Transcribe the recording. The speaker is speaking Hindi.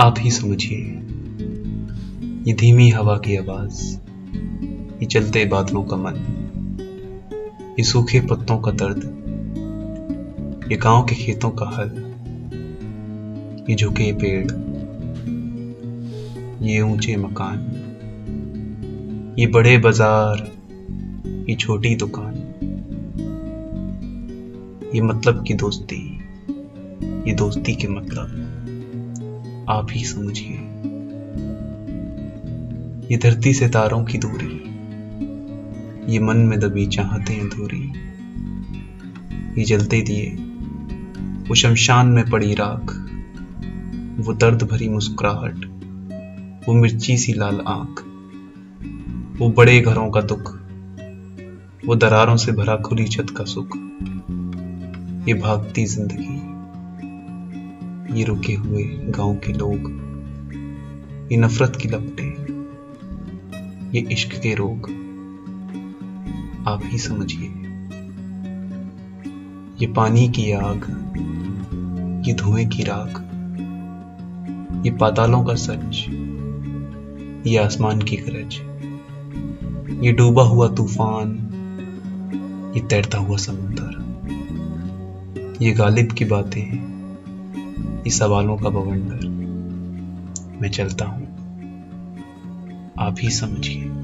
आप ही समझिए। ये धीमी हवा की आवाज़, ये चलते बादलों का मन, ये सूखे पत्तों का दर्द, ये गाँव के खेतों का हल, ये झुके पेड़, ये ऊँचे मकान, ये बड़े बाज़ार, ये छोटी दुकान, ये मतलब की दोस्ती, ये दोस्ती के मतलब। आप ही समझिए। ये धरती से तारों की दूरी, ये मन में दबी चाहते अधूरी ये जलते दिए, वो शमशान में पड़ी राख, वो दर्द भरी मुस्कुराहट, वो मिर्ची सी लाल आँख, वो बड़े घरों का दुख, वो दरारों से भरा खुली छत का सुख, ये भागती ज़िंदगी। ये रुके हुए गाँव के लोग। ये नफरत की लपटे, ये इश्क के रोग। आप ही समझिए, ये पानी की आग, ये धुएँ की राख, ये पातालों का सच, ये आसमान की गरज, ये डूबा हुआ तूफ़ान, ये तैरता हुआ समुंदर। ये गालिब की बातें ये सवालों का बवंडर। मैं चलता हूँ। आप ही समझिए।